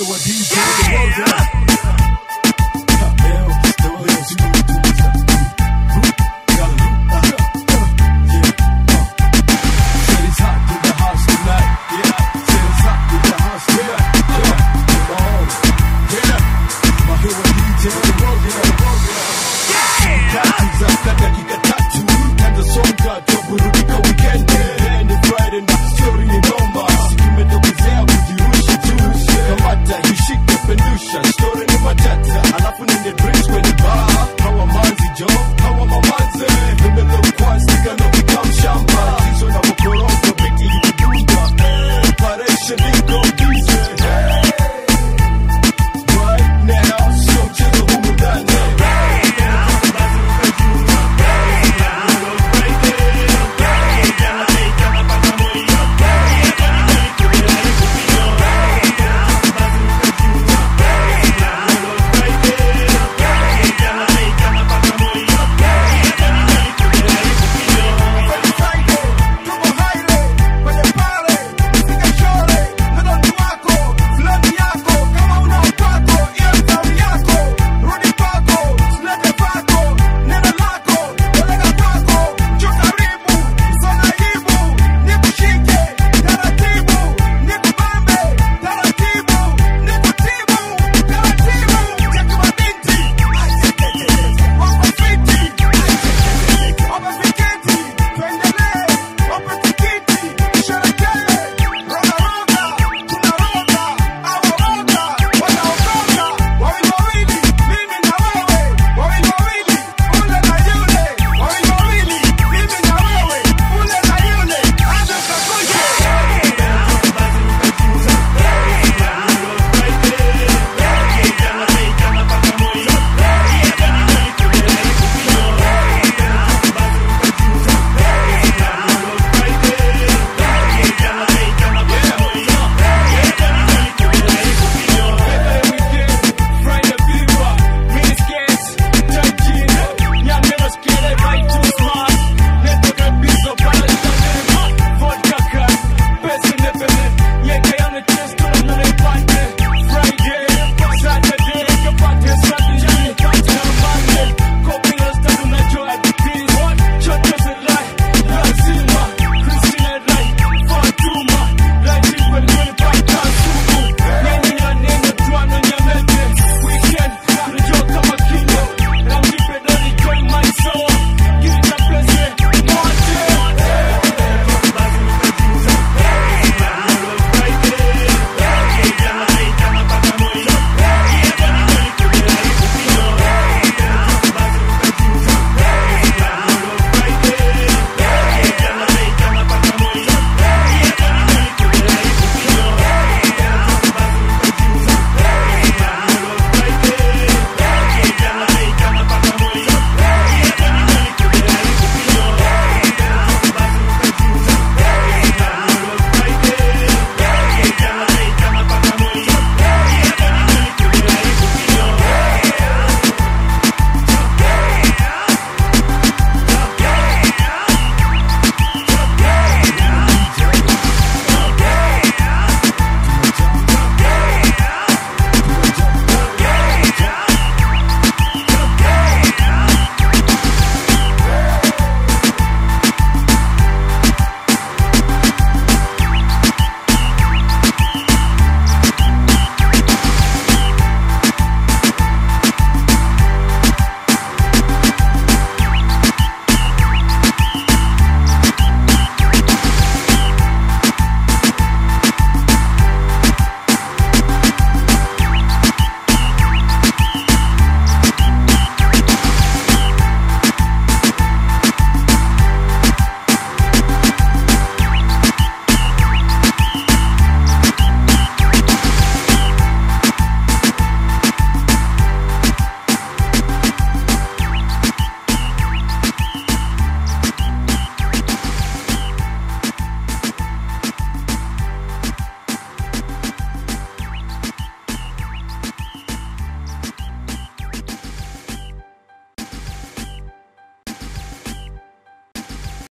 do what DJ